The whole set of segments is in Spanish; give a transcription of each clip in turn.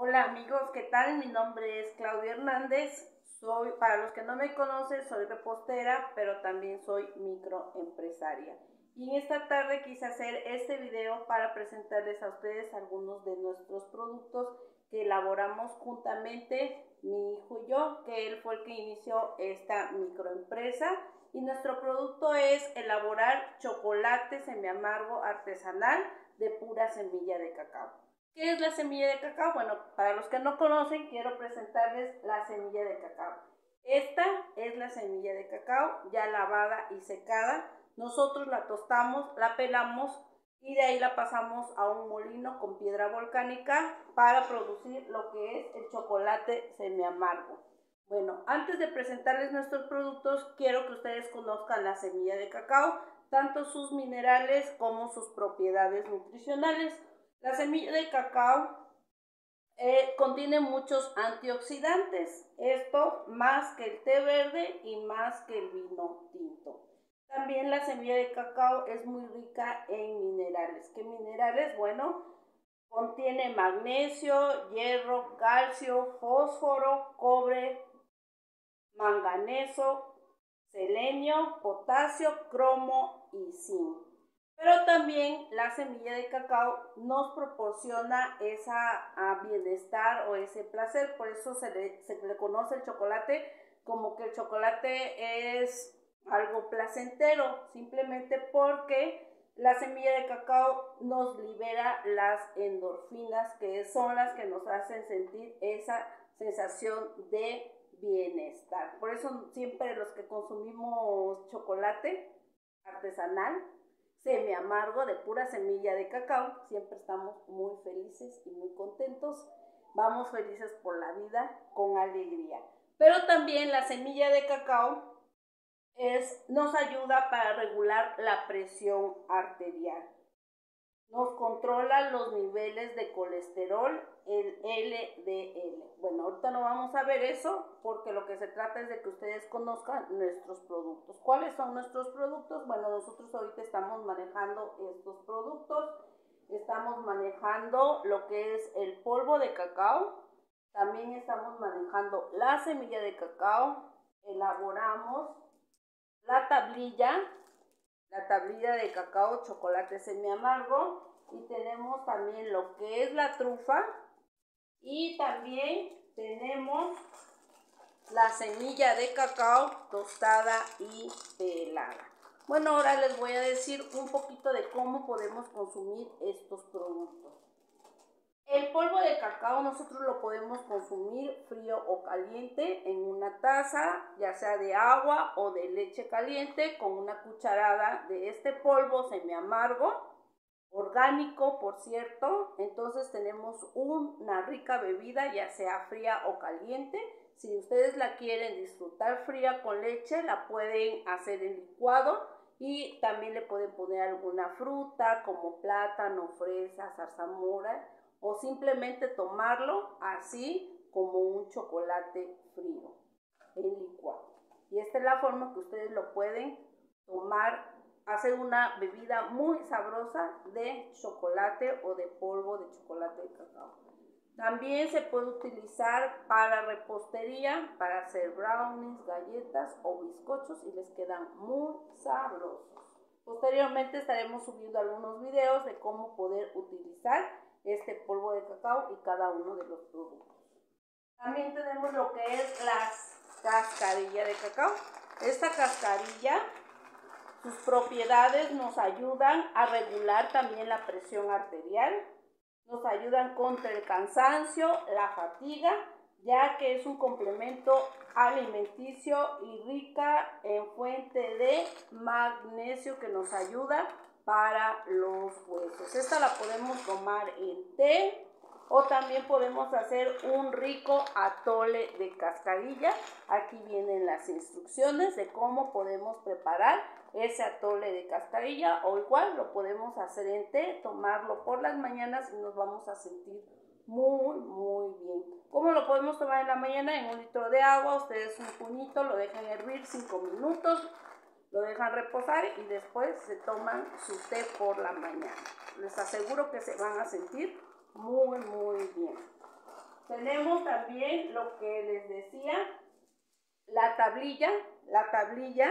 Hola amigos, ¿qué tal? Mi nombre es Claudia Hernández. Soy, para los que no me conocen, soy repostera, pero también soy microempresaria. Y en esta tarde quise hacer este video para presentarles a ustedes algunos de nuestros productos que elaboramos juntamente mi hijo y yo, que él fue el que inició esta microempresa. Y nuestro producto es elaborar chocolate semi-amargo artesanal de pura semilla de cacao. ¿Qué es la semilla de cacao? Bueno, para los que no conocen, quiero presentarles la semilla de cacao. Esta es la semilla de cacao ya lavada y secada. Nosotros la tostamos, la pelamos y de ahí la pasamos a un molino con piedra volcánica para producir lo que es el chocolate semi-amargo. Bueno, antes de presentarles nuestros productos, quiero que ustedes conozcan la semilla de cacao, tanto sus minerales como sus propiedades nutricionales. La semilla de cacao eh, contiene muchos antioxidantes, esto más que el té verde y más que el vino tinto. También la semilla de cacao es muy rica en minerales. ¿Qué minerales? Bueno, contiene magnesio, hierro, calcio, fósforo, cobre, manganeso, selenio, potasio, cromo y zinc. Pero también la semilla de cacao nos proporciona ese bienestar o ese placer, por eso se le, se le conoce el chocolate como que el chocolate es algo placentero, simplemente porque la semilla de cacao nos libera las endorfinas, que son las que nos hacen sentir esa sensación de bienestar. Por eso siempre los que consumimos chocolate artesanal, semi amargo, de pura semilla de cacao, siempre estamos muy felices y muy contentos. Vamos felices por la vida con alegría. Pero también la semilla de cacao es, nos ayuda para regular la presión arterial. Nos controla los niveles de colesterol, el LDL. Bueno, ahorita no vamos a ver eso porque lo que se trata es de que ustedes conozcan nuestros productos. ¿Cuáles son nuestros productos? Bueno, nosotros ahorita estamos manejando estos productos. Estamos manejando lo que es el polvo de cacao. También estamos manejando la semilla de cacao. Elaboramos la tablilla, la tablilla de cacao, chocolate semi amargo y tenemos también lo que es la trufa y también tenemos la semilla de cacao tostada y pelada. Bueno, ahora les voy a decir un poquito de cómo podemos consumir estos productos. El polvo de cacao nosotros lo podemos consumir frío o caliente en una taza, ya sea de agua o de leche caliente, con una cucharada de este polvo semi amargo, orgánico por cierto. Entonces tenemos una rica bebida, ya sea fría o caliente. Si ustedes la quieren disfrutar fría con leche, la pueden hacer en licuado y también le pueden poner alguna fruta como plátano, fresa, zarzamora o simplemente tomarlo así como un chocolate frío en licuado. Y esta es la forma que ustedes lo pueden tomar, hacer una bebida muy sabrosa de chocolate o de polvo de chocolate de cacao. También se puede utilizar para repostería, para hacer brownies, galletas o bizcochos y les quedan muy sabrosos. Posteriormente estaremos subiendo algunos videos de cómo poder utilizar este polvo de cacao y cada uno de los productos. También tenemos lo que es la cascarilla de cacao. Esta cascarilla, sus propiedades nos ayudan a regular también la presión arterial, nos ayudan contra el cansancio, la fatiga, ya que es un complemento alimenticio y rica en fuente de magnesio que nos ayuda para los huesos. Esta la podemos tomar en té o también podemos hacer un rico atole de cascarilla. Aquí vienen las instrucciones de cómo podemos preparar ese atole de cascarilla o igual lo podemos hacer en té, tomarlo por las mañanas y nos vamos a sentir muy muy bien. ¿Cómo lo podemos tomar en la mañana? En un litro de agua, ustedes un puñito, lo dejan hervir 5 minutos, lo dejan reposar y después se toman su té por la mañana. Les aseguro que se van a sentir muy, muy bien. tenemos también lo que les decía, la tablilla, la tablilla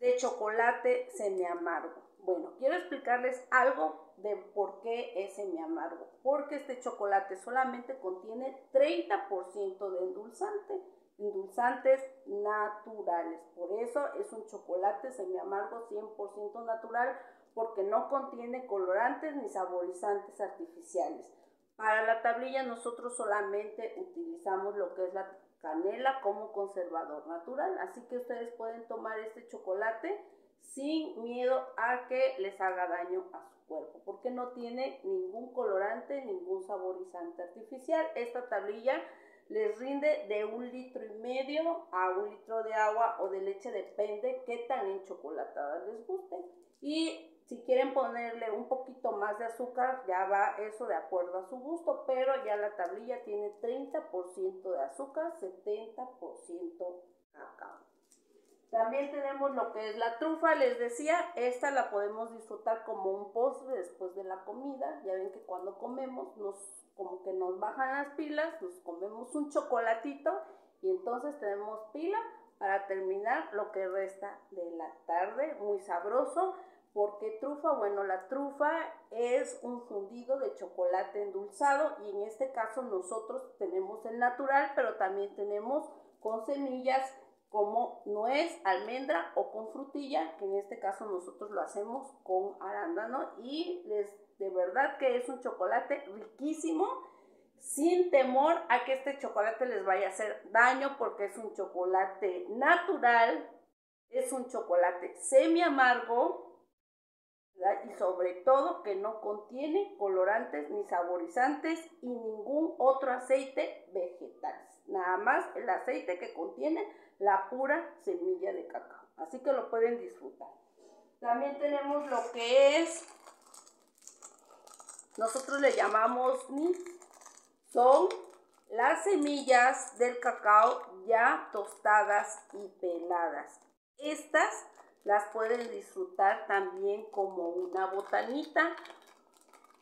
de chocolate semi amargo. Bueno, quiero explicarles algo de por qué es semi amargo. Porque este chocolate solamente contiene 30% de endulzante, endulzantes naturales. Por eso es un chocolate semi amargo 100% natural porque no contiene colorantes ni saborizantes artificiales. Para la tablilla nosotros solamente utilizamos lo que es la canela como conservador natural, así que ustedes pueden tomar este chocolate sin miedo a que les haga daño a su cuerpo, porque no tiene ningún colorante, ningún saborizante artificial. Esta tablilla les rinde de un litro y medio a un litro de agua o de leche, depende qué tan enchocolatada les guste. Y si quieren ponerle un poquito más de azúcar, ya va eso de acuerdo a su gusto, pero ya la tablilla tiene 30% de azúcar, 70% cacao. También tenemos lo que es la trufa, les decía, esta la podemos disfrutar como un postre después de la comida. Ya ven que cuando comemos nos como que nos bajan las pilas, nos comemos un chocolatito y entonces tenemos pila para terminar lo que resta de la tarde, muy sabroso. Porque trufa, bueno, la trufa es un fundido de chocolate endulzado y en este caso nosotros tenemos el natural, pero también tenemos con semillas como nuez, almendra o con frutilla, que en este caso nosotros lo hacemos con arándano y les de verdad que es un chocolate riquísimo sin temor a que este chocolate les vaya a hacer daño porque es un chocolate natural, es un chocolate semi amargo y sobre todo que no contiene colorantes ni saborizantes y ningún otro aceite vegetal. Nada más el aceite que contiene la pura semilla de cacao. Así que lo pueden disfrutar. También tenemos lo que es, nosotros le llamamos ni, son las semillas del cacao ya tostadas y peladas. Estas las pueden disfrutar también como una botanita.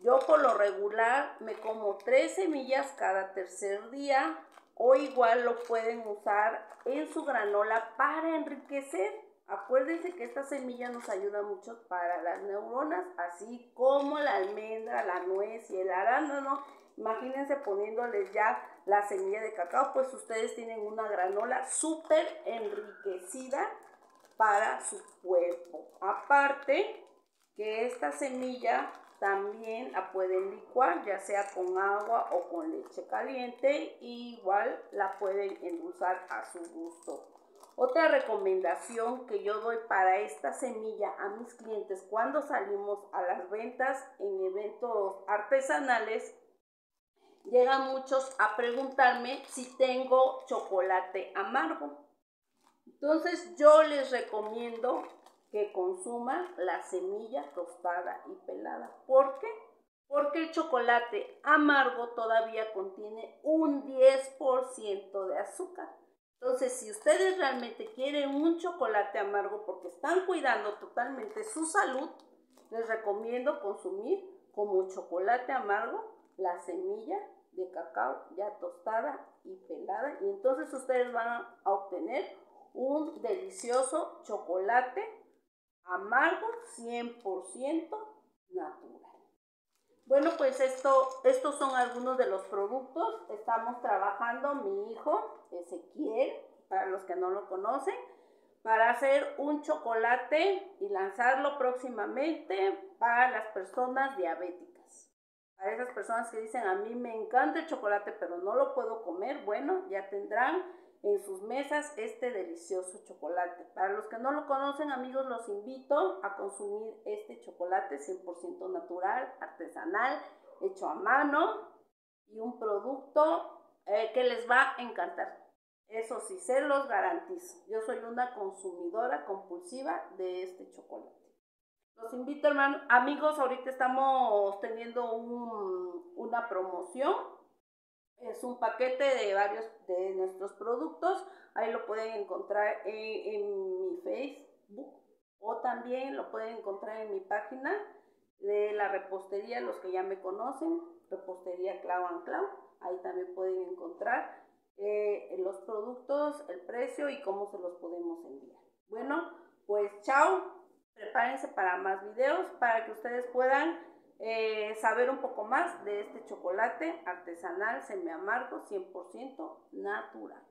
Yo por lo regular me como tres semillas cada tercer día o igual lo pueden usar en su granola para enriquecer. Acuérdense que esta semilla nos ayuda mucho para las neuronas, así como la almendra, la nuez y el arándano. Imagínense poniéndoles ya la semilla de cacao, pues ustedes tienen una granola súper enriquecida para su cuerpo. Aparte que esta semilla también la pueden licuar, ya sea con agua o con leche caliente, igual la pueden endulzar a su gusto. Otra recomendación que yo doy para esta semilla a mis clientes cuando salimos a las ventas en eventos artesanales, llegan muchos a preguntarme si tengo chocolate amargo. Entonces yo les recomiendo que consuman la semilla tostada y pelada. ¿Por qué? Porque el chocolate amargo todavía contiene un 10% de azúcar. Entonces, si ustedes realmente quieren un chocolate amargo porque están cuidando totalmente su salud, les recomiendo consumir como chocolate amargo la semilla de cacao ya tostada y pelada. Y entonces ustedes van a obtener un delicioso chocolate amargo 100% natural. Bueno, pues esto, estos son algunos de los productos. Estamos trabajando mi hijo Ezequiel, para los que no lo conocen, para hacer un chocolate y lanzarlo próximamente para las personas diabéticas. Para esas personas que dicen, a mí me encanta el chocolate, pero no lo puedo comer, bueno, ya tendrán en sus mesas este delicioso chocolate. Para los que no lo conocen, amigos, los invito a consumir este chocolate 100% natural, artesanal, hecho a mano y un producto eh, que les va a encantar. Eso sí, se los garantizo. Yo soy una consumidora compulsiva de este chocolate. Los invito, hermanos, amigos, ahorita estamos teniendo una promoción es un paquete de varios de nuestros productos. Ahí lo pueden encontrar en, mi Facebook o también lo pueden encontrar en mi página de la repostería, los que ya me conocen, repostería Clau and Clau. Ahí también pueden encontrar eh, los productos, el precio y cómo se los podemos enviar. Bueno, pues chao. Prepárense para más videos para que ustedes puedan eh, saber un poco más de este chocolate artesanal semi amargo 100% natural.